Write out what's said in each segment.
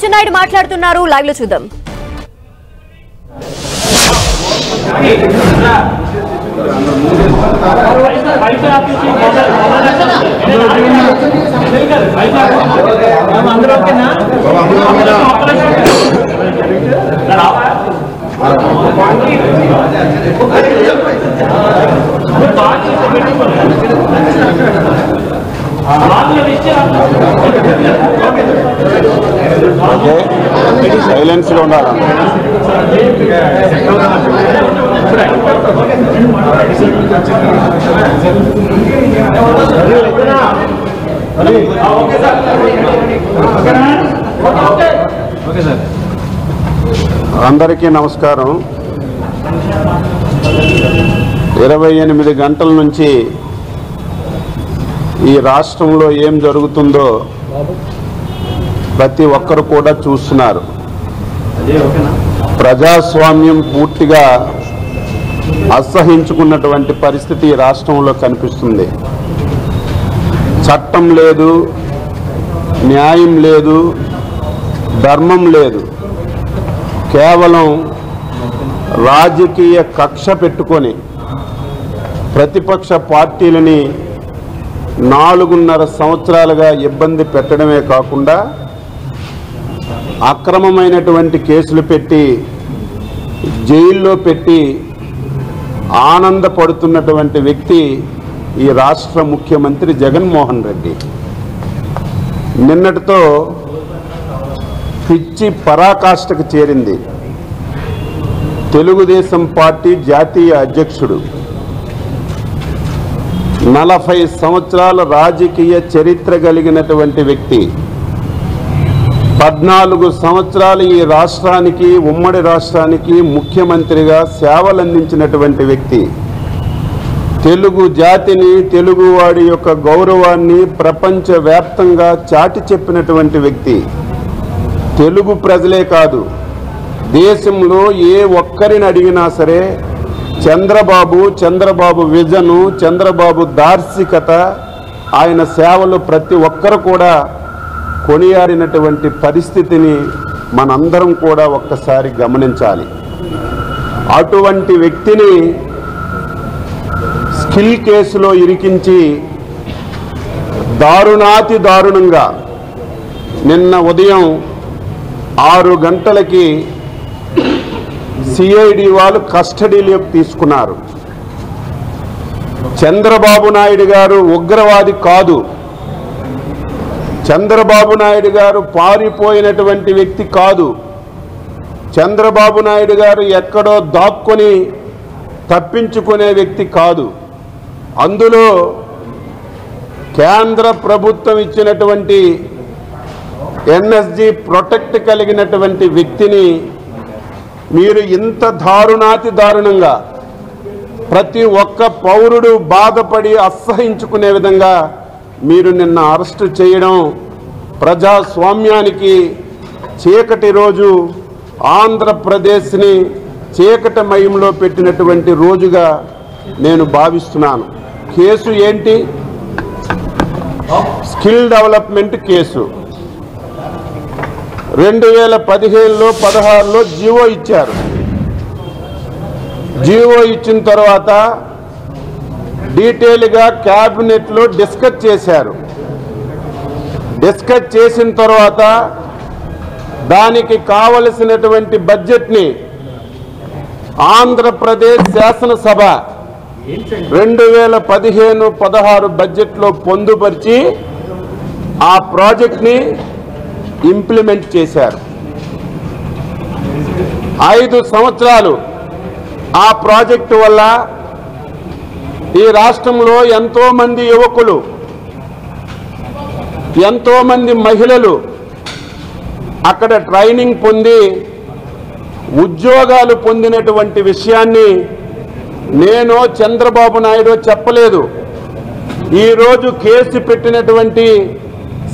అచ్చెన్నాయుడు మాట్లాడుతున్నారు. లైవ్లో చూద్దాం. అందరూ ఓకేనా ఓకే. సైలెన్స్లో ఉండాలి? అందరికీ నమస్కారం. ఇరవై ఎనిమిది గంటల నుంచి ఈ రాష్ట్రంలో ఏం జరుగుతుందో ప్రతి ఒక్కరు కూడా చూస్తున్నారు. ప్రజాస్వామ్యం పూర్తిగా అసహించుకున్నటువంటి పరిస్థితి ఈ రాష్ట్రంలో కనిపిస్తుంది. చట్టం లేదు న్యాయం లేదు ధర్మం లేదు. కేవలం రాజకీయ కక్ష పెట్టుకొని ప్రతిపక్ష పార్టీలని నాలుగున్నర సంవత్సరాలుగా ఇబ్బంది పెట్టడమే కాకుండా అక్రమమైనటువంటి కేసులు పెట్టి జైల్లో పెట్టి ఆనందపడుతున్నటువంటి వ్యక్తి ఈ రాష్ట్ర ముఖ్యమంత్రి జగన్మోహన్ రెడ్డి. నిన్నటితో పిచ్చి పరాకాష్ఠకు చేరింది. తెలుగుదేశం పార్టీ జాతీయ అధ్యక్షుడు. నలభై సంవత్సరాల రాజకీయ చరిత్ర కలిగినటువంటి వ్యక్తి. పద్నాలుగు సంవత్సరాలు ఈ రాష్ట్రానికి ఉమ్మడి రాష్ట్రానికి ముఖ్యమంత్రిగా సేవలందించినటువంటి వ్యక్తి. తెలుగు జాతిని తెలుగువాడి యొక్క గౌరవాన్ని ప్రపంచవ్యాప్తంగా చాటి చెప్పినటువంటి వ్యక్తి. తెలుగు ప్రజలే కాదు. దేశంలో ఏ ఒక్కరిని అడిగినా సరే చంద్రబాబు చంద్రబాబు విజను చంద్రబాబు దార్శికత ఆయన సేవలు ప్రతి ఒక్కరు కూడా కొనియాడినటువంటి పరిస్థితిని మనందరం కూడా ఒక్కసారి గమనించాలి. అటువంటి వ్యక్తిని స్కిల్ కేసులో ఇరికించి దారుణాతి దారుణంగా నిన్న ఉదయం ఆరు గంటలకి సిఐడి వాళ్ళు కస్టడీలోకి తీసుకున్నారు. చంద్రబాబు నాయుడు గారు ఉగ్రవాది కాదు. చంద్రబాబు నాయుడు గారు పారిపోయినటువంటి వ్యక్తి కాదు. చంద్రబాబు నాయుడు గారు ఎక్కడో దాక్కొని తప్పించుకునే వ్యక్తి కాదు. అందులో కేంద్ర ప్రభుత్వం ఇచ్చినటువంటి ఎన్ఎస్జి ప్రొటెక్ట్ కలిగినటువంటి వ్యక్తిని మీరు ఇంత దారుణాతి దారుణంగా ప్రతి ఒక్క పౌరుడు బాధపడి అసహించుకునే విధంగా మీరు నిన్న అరెస్టు చేయడం ప్రజాస్వామ్యానికి చీకటి రోజు ఆంధ్రప్రదేశ్ని చీకటమయంలో పెట్టినటువంటి రోజుగా నేను భావిస్తున్నాను. కేసు ఏంటి? Skill development case. రెండు వేల పదిహేనులో పదహారులో జీవో ఇచ్చారు. జీవో ఇచ్చిన తర్వాత డీటెయిల్గా క్యాబినెట్లో డిస్కస్ చేశారు. డిస్కస్ చేసిన తర్వాత దానికి కావలసినటువంటి బడ్జెట్ని ఆంధ్రప్రదేశ్ శాసనసభ రెండు వేల పదిహేను పదహారు బడ్జెట్లో పొందుపరిచి ఆ ప్రాజెక్ట్ని ఇంప్లిమెంట్ చేశారు. ఐదు సంవత్సరాలు ఆ ప్రాజెక్టు వల్ల ఈ రాష్ట్రంలో ఎంతోమంది యువకులు ఎంతోమంది మహిళలు అక్కడ ట్రైనింగ్ పొంది ఉద్యోగాలు పొందినటువంటి విషయాన్ని నేను చంద్రబాబు నాయుడు చెప్పలేదు. ఈరోజు కేసు పెట్టినటువంటి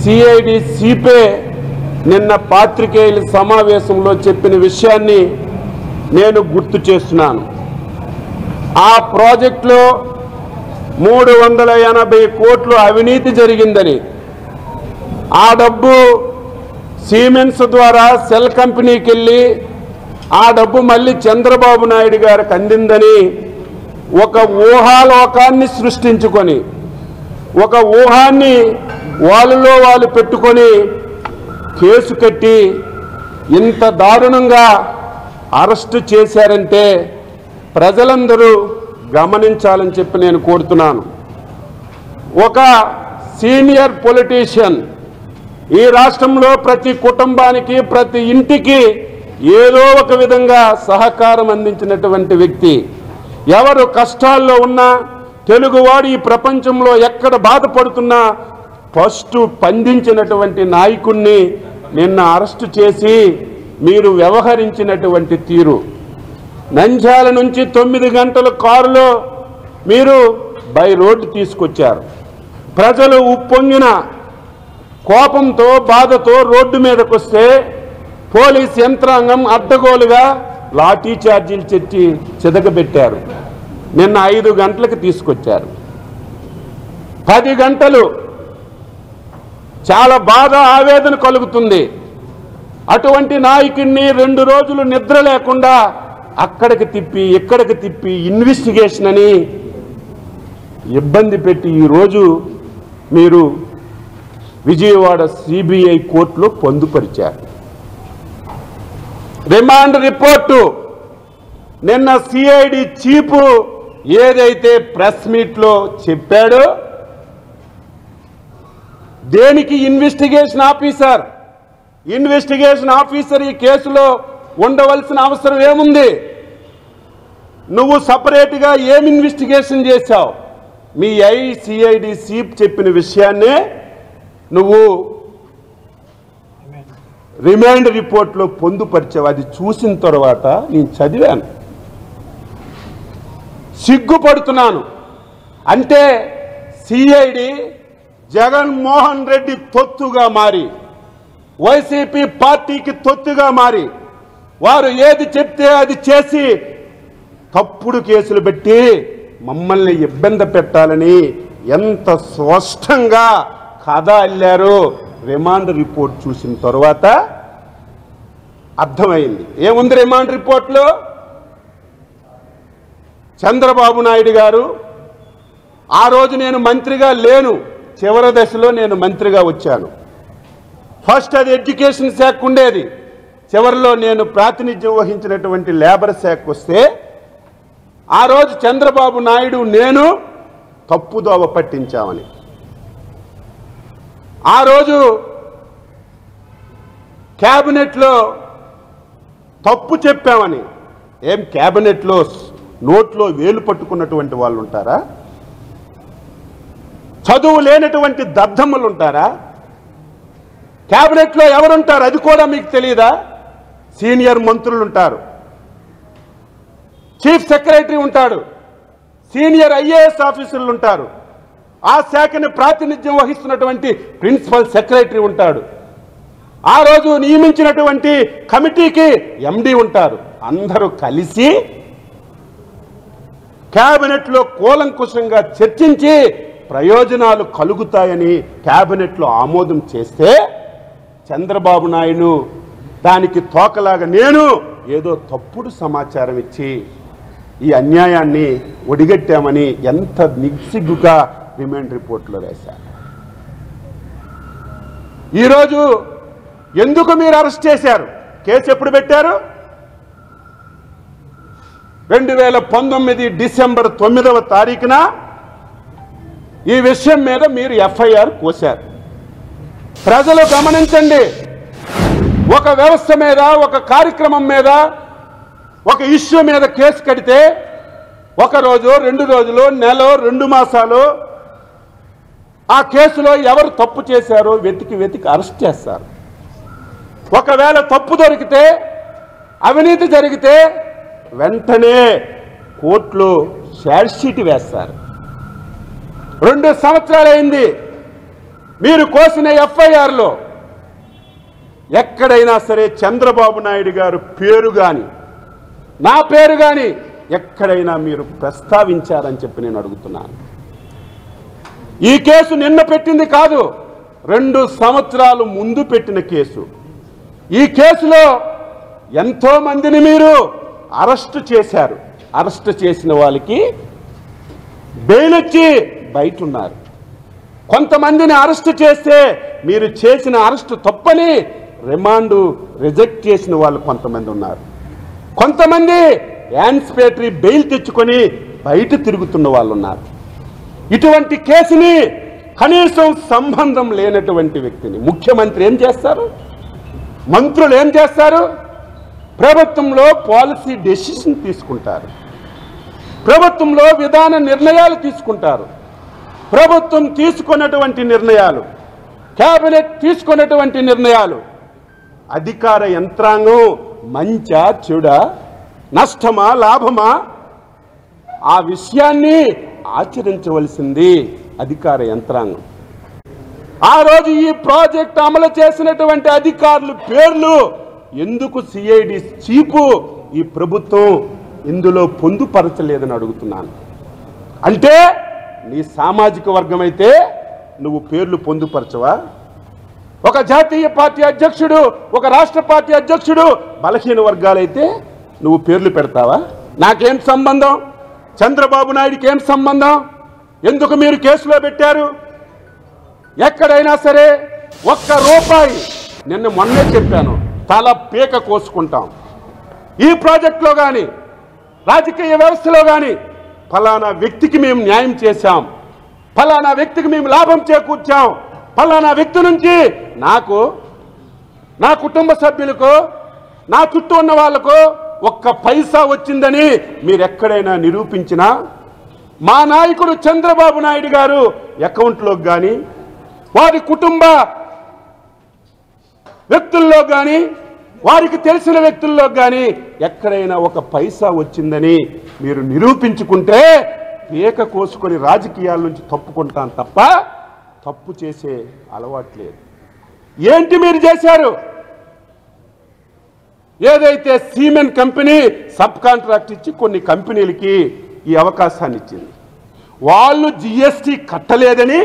సిఐడి సిపే నిన్న పాత్రికేయుల సమావేశంలో చెప్పిన విషయాన్ని నేను గుర్తు చేస్తున్నాను. ఆ ప్రాజెక్టులో మూడు వందల ఎనభై కోట్లు అవినీతి జరిగిందని. ఆ డబ్బు సిమెంట్స్ ద్వారా సెల్ కంపెనీకి వెళ్ళి ఆ డబ్బు మళ్ళీ చంద్రబాబు నాయుడు గారికి అందిందని ఒక ఊహాలోకాన్ని సృష్టించుకొని ఒక ఊహాన్ని వాళ్ళలో వాళ్ళు పెట్టుకొని కేసు కట్టి ఇంత దారుణంగా అరెస్టు చేశారంటే ప్రజలందరూ గమనించాలని చెప్పి నేను కోరుతున్నాను. ఒక సీనియర్ పొలిటీషియన్ ఈ రాష్ట్రంలో ప్రతి కుటుంబానికి ప్రతి ఇంటికి ఏదో ఒక విధంగా సహకారం అందించినటువంటి వ్యక్తి. ఎవరు కష్టాల్లో ఉన్నా తెలుగువాడు ఈ ప్రపంచంలో ఎక్కడ బాధపడుతున్నా ఫస్ట్ పండించినటువంటి నాయకుణ్ణి నిన్న అరెస్టు చేసి మీరు వ్యవహరించినటువంటి తీరు. నంద్యాల నుంచి తొమ్మిది గంటల కారులో మీరు బై రోడ్డు తీసుకొచ్చారు. ప్రజలు ఉప్పొంగిన కోపంతో బాధతో రోడ్డు మీదకు వస్తే పోలీస్ యంత్రాంగం అడ్డగోలుగా లాఠీ ఛార్జీలు చెట్టి చితకబెట్టారు నిన్న ఐదు గంటలకు తీసుకొచ్చారు. పది గంటలు చాలా బాధ ఆవేదన కలుగుతుంది. అటువంటి నాయకుడిని రెండు రోజులు నిద్ర లేకుండా అక్కడికి తిప్పి ఇక్కడికి తిప్పి ఇన్వెస్టిగేషన్ అని ఇబ్బంది పెట్టి ఈరోజు మీరు విజయవాడ సిబిఐ కోర్టులో పొందుపరిచారు. రిమాండ్ రిపోర్టు నిన్న సిఐడి చీపు ఏదైతే ప్రెస్ మీట్లో చెప్పాడో దేనికి ఇన్వెస్టిగేషన్ ఆఫీసర్ ఇన్వెస్టిగేషన్ ఆఫీసర్ ఈ కేసులో ఉండవలసిన అవసరం ఏముంది? నువ్వు సపరేట్గా ఏం ఇన్వెస్టిగేషన్ చేశావు? మీ ఐసిఐడి సీప్ చెప్పిన విషయాన్నే నువ్వు రిమైండ్ రిపోర్ట్లో పొందుపరిచావు. అది చూసిన తర్వాత నేను చదివాను. సిగ్గుపడుతున్నాను. అంటే సిఐడి జగన్మోహన్ రెడ్డి తొత్తుగా మారి వైసీపీ పార్టీకి తొత్తుగా మారి వారు ఏది చెప్తే అది చేసి తప్పుడు కేసులు పెట్టి మమ్మల్ని ఇబ్బంది పెట్టాలని ఎంత స్పష్టంగా కథ అల్లారు. రిమాండ్ రిపోర్ట్ చూసిన తర్వాత అర్థమైంది. ఏముంది రిమాండ్ రిపోర్ట్లో? చంద్రబాబు నాయుడు గారు ఆ రోజు నేను మంత్రిగా లేను చివరి దశలో నేను మంత్రిగా వచ్చాను. ఫస్ట్ అది ఎడ్యుకేషన్ శాఖ ఉండేది. చివరిలో నేను ప్రాతినిధ్యం వహించినటువంటి లేబర్ శాఖ వస్తే ఆ రోజు చంద్రబాబు నాయుడు నేను తప్పుదోవ పట్టించామని. ఆ రోజు క్యాబినెట్లో తప్పు చెప్పామని. ఏం క్యాబినెట్లో నోట్లో వేలు పట్టుకున్నటువంటి వాళ్ళు ఉంటారా చదువు లేనటువంటి దద్దమ్మలు ఉంటారా క్యాబినెట్లో ఎవరుంటారు? అది కూడా మీకు తెలియదా సీనియర్ మంత్రులు ఉంటారు. చీఫ్ సెక్రటరీ ఉంటాడు. సీనియర్ ఐఏఎస్ ఆఫీసర్లు ఉంటారు. ఆ శాఖని ప్రాతినిధ్యం వహిస్తున్నటువంటి ప్రిన్సిపల్ సెక్రటరీ ఉంటాడు. ఆ రోజు నియమించినటువంటి కమిటీకి ఎండి ఉంటారు. అందరూ కలిసి క్యాబినెట్లో కూలంకుశంగా చర్చించి ప్రయోజనాలు కలుగుతాయని క్యాబినెట్లో ఆమోదం చేస్తే చంద్రబాబు నాయుడు దానికి తోకలాగా నేను ఏదో తప్పుడు సమాచారం ఇచ్చి ఈ అన్యాయాన్ని ఒడిగట్టామని ఎంత నిగ్సిగ్గుగా రిమాండ్ రిపోర్ట్లో రాశారు ఈరోజు ఎందుకు మీరు అరెస్ట్ చేశారు? కేసు ఎప్పుడు పెట్టారు? రెండు వేల పంతొమ్మిది డిసెంబర్ తొమ్మిదవ తారీఖున ఈ విషయం మీద మీరు ఎఫ్ఐఆర్ కోశారు. ప్రజలు గమనించండి ఒక వ్యవస్థ మీద ఒక కార్యక్రమం మీద ఒక ఇష్యూ మీద కేసు కడితే ఒక రోజు రెండు రోజులు నెల రెండు మాసాలు ఆ కేసులో ఎవరు తప్పు చేశారో వెతికి వెతికి అరెస్ట్ చేస్తారు. ఒకవేళ తప్పు దొరికితే అవినీతి జరిగితే వెంటనే కోర్టులో షీట్ వేస్తారు. రెండు సంవత్సరాలైంది. మీరు కోసిన ఎఫ్ఐఆర్లో ఎక్కడైనా సరే చంద్రబాబు నాయుడు గారు పేరు కానీ నా పేరు కానీ ఎక్కడైనా మీరు ప్రస్తావించారని చెప్పి నేను అడుగుతున్నాను. ఈ కేసు నిన్న పెట్టింది కాదు రెండు సంవత్సరాలు ముందు పెట్టిన కేసు. ఈ కేసులో ఎంతో మందిని మీరు అరెస్ట్ చేశారు. అరెస్ట్ చేసిన వాళ్ళకి బెయిల్ వచ్చి బయట ఉన్నారు కొంతమందిని అరెస్ట్ చేస్తే మీరు చేసిన అరెస్ట్ తప్పని రిమాండ్ రిజెక్ట్ చేసిన వాళ్ళు కొంతమంది ఉన్నారు. కొంతమంది యాన్స్పేటరీ బెయిల్ తెచ్చుకొని బయట తిరుగుతున్న వాళ్ళు ఉన్నారు. ఇటువంటి కేసుని కనీసం సంబంధం లేనటువంటి వ్యక్తిని ముఖ్యమంత్రి ఏం చేస్తారు? మంత్రులు ఏం చేస్తారు? ప్రభుత్వంలో పాలసీ డెసిషన్ తీసుకుంటారు. ప్రభుత్వంలో విధాన నిర్ణయాలు తీసుకుంటారు. ప్రభుత్వం తీసుకున్నటువంటి నిర్ణయాలు క్యాబినెట్ తీసుకున్నటువంటి నిర్ణయాలు అధికార యంత్రాంగం మంచా చెడా నష్టమా లాభమా? ఆ విషయాన్ని ఆచరించవలసింది అధికార యంత్రాంగం. ఆ రోజు ఈ ప్రాజెక్ట్ అమలు చేసినటువంటి అధికారుల పేర్లు ఎందుకు సిఐడి చీపు ఈ ప్రభుత్వం ఇందులో పొందుపరచలేదని అడుగుతున్నాను. అంటే నీ సామాజిక వర్గం అయితే నువ్వు పేర్లు పొందుపరచవా? ఒక జాతీయ పార్టీ అధ్యక్షుడు ఒక రాష్ట్ర పార్టీ అధ్యక్షుడు. బలహీన వర్గాలైతే నువ్వు పేర్లు పెడతావా? నాకేం సంబంధం? చంద్రబాబు నాయుడికి ఏం సంబంధం? ఎందుకు మీరు కేసులో పెట్టారు? ఎక్కడైనా సరే ఒక్క రూపాయి నిన్న మొన్నే చెప్పాను. తల పీక కోసుకుంటాం. ఈ ప్రాజెక్టులో కానీ రాజకీయ వ్యవస్థలో కానీ ఫలానా వ్యక్తికి మేము న్యాయం చేశాం. ఫలానా వ్యక్తికి మేము లాభం చేకూర్చాం. ఫలానా వ్యక్తి నుంచి నాకు నా కుటుంబ సభ్యులకు నా చుట్టూ ఉన్న వాళ్ళకు ఒక్క పైసా వచ్చిందని మీరు ఎక్కడైనా నిరూపించినా మా నాయకుడు చంద్రబాబు నాయుడు గారు అకౌంట్లోకి కానీ వారి కుటుంబ వ్యక్తుల్లో కానీ వారికి తెలిసిన వ్యక్తుల్లో కానీ ఎక్కడైనా ఒక పైసా వచ్చిందని మీరు నిరూపించుకుంటే పీక కోసుకొని రాజకీయాల నుంచి తప్పుకుంటాను తప్ప తప్పు చేసే అలవాట్లేదు ఏంటి మీరు చేశారు? ఏదైతే సీమెన్ కంపెనీ సబ్ కాంట్రాక్ట్ ఇచ్చి కొన్ని కంపెనీలకి ఈ అవకాశాన్ని ఇచ్చింది. వాళ్ళు జిఎస్టీ కట్టలేదని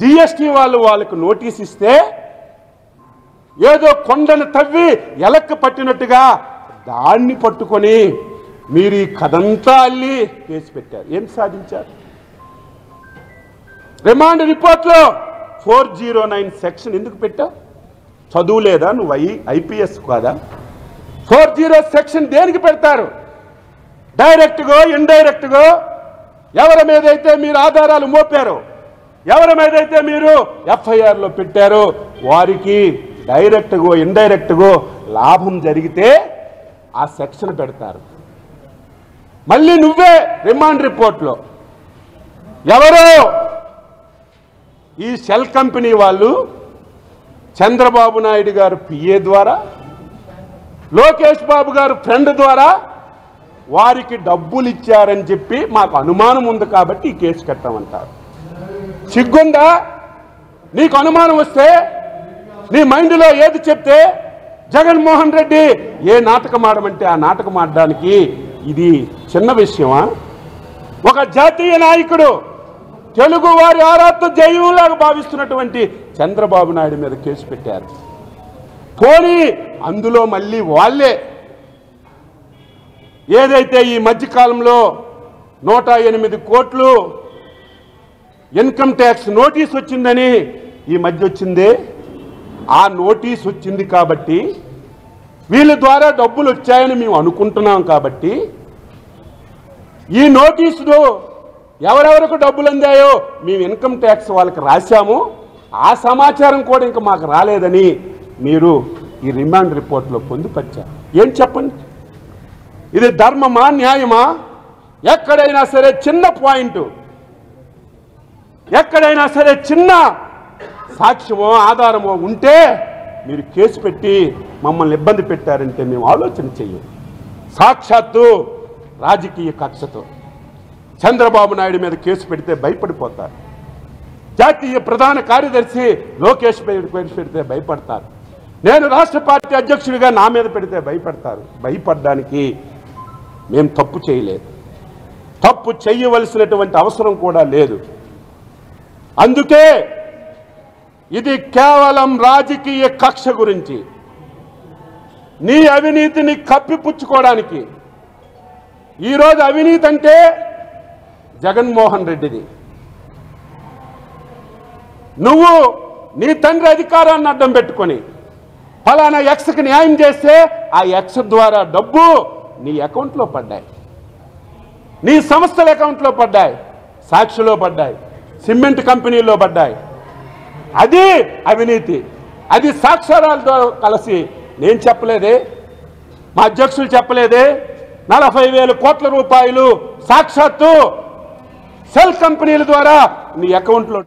జిఎస్టి వాళ్ళు వాళ్ళకు నోటీస్ ఇస్తే ఏదో కొండను తవ్వి ఎలక్క పట్టినట్టుగా దాన్ని పట్టుకొని మీరు ఈ కథంతా అల్లి కేసు పెట్టారు. ఏం సాధించారు? రిమాండ్ రిపోర్ట్లో ఫోర్ జీరో నైన్ సెక్షన్ ఎందుకు పెట్టావు? చదువు లేదా? నువ్వు ఐ ఐపీఎస్ కాదా? ఫోర్ జీరో సెక్షన్ దేనికి పెడతారు? డైరెక్ట్గా ఇండైరెక్ట్గా ఎవరి మీదైతే మీరు ఆధారాలు మోపారో ఎవరి మీదైతే మీరు ఎఫ్ఐఆర్లో పెట్టారో వారికి డైరెక్ట్గో ఇండైరెక్ట్గో లాభం జరిగితే ఆ సెక్షన్ పెడతారు. మళ్ళీ నువ్వే రిమాండ్ రిపోర్ట్లో ఎవరో ఈ సెల్ కంపెనీ వాళ్ళు చంద్రబాబు నాయుడు గారు పిఏ ద్వారా లోకేష్ బాబు గారు ఫ్రెండ్ ద్వారా వారికి డబ్బులు ఇచ్చారని చెప్పి మాకు అనుమానం ఉంది కాబట్టి ఈ కేసు కట్టామంటారు. సిగ్గుందా? నీకు అనుమానం వస్తే నీ మైండ్లో ఏది చెప్తే జగన్మోహన్ రెడ్డి ఏ నాటకం ఆడమంటే ఆ నాటకం ఆడడానికి ఇది చిన్న విషయమా? ఒక జాతీయ నాయకుడు తెలుగు వారి ఆరాత్మ జయంలాగా భావిస్తున్నటువంటి చంద్రబాబు నాయుడు మీద కేసు పెట్టారు. పోనీ అందులో మళ్ళీ వాళ్ళే ఏదైతే ఈ మధ్యకాలంలో నూట ఎనిమిది కోట్లు ఇన్కమ్ ట్యాక్స్ నోటీస్ వచ్చిందని ఈ మధ్య వచ్చిందే ఆ నోటీస్ వచ్చింది కాబట్టి వీళ్ళ ద్వారా డబ్బులు వచ్చాయని మేము అనుకుంటున్నాం కాబట్టి ఈ నోటీసులో ఎవరెవరికి డబ్బులు అందాయో మేము ఇన్కమ్ ట్యాక్స్ వాళ్ళకి రాశాము. ఆ సమాచారం కూడా ఇంకా మాకు రాలేదని మీరు ఈ రిమాండ్ రిపోర్ట్లో పొందుపరిచారు. ఏం చెప్పండి? ఇది ధర్మమా న్యాయమా? ఎక్కడైనా సరే చిన్న పాయింట్. ఎక్కడైనా సరే చిన్న సాక్ష్యమో ఆధారమో ఉంటే మీరు కేసు పెట్టి మమ్మల్ని ఇబ్బంది పెట్టారంటే మేము ఆలోచన చెయ్యం. సాక్షాత్తు రాజకీయ కక్షతో. చంద్రబాబు నాయుడు మీద కేసు పెడితే భయపడిపోతారు. జాతీయ ప్రధాన కార్యదర్శి లోకేష్ కేసు పెడితే భయపడతారు. నేను రాష్ట్ర పార్టీ అధ్యక్షుడిగా నా మీద పెడితే భయపడతారు. భయపడడానికి మేము తప్పు చేయలేదు. తప్పు చేయవలసినటువంటి అవసరం కూడా లేదు. అందుకే ఇది కేవలం రాజకీయ కక్ష గురించి. నీ అవినీతిని కప్పిపుచ్చుకోవడానికి. ఈరోజు అవినీతి అంటే జగన్మోహన్ రెడ్డిది. నువ్వు నీ తండ్రి అధికారాన్ని అడ్డం పెట్టుకొని ఫలానా ఎక్స్కి న్యాయం చేస్తే ఆ ఎక్స్ ద్వారా డబ్బు నీ అకౌంట్లో పడ్డాయి. నీ సంస్థల అకౌంట్లో పడ్డాయి. సాక్షిలో పడ్డాయి. సిమెంట్ కంపెనీలో పడ్డాయి. అది అవినీతి. అది సాక్షరాలతో కలిసి నేను చెప్పలేదే మా అధ్యక్షులు చెప్పలేదే. నలభై వేల కోట్ల రూపాయలు సాక్షాత్తు సెల్ కంపెనీల ద్వారా మీ అకౌంట్లో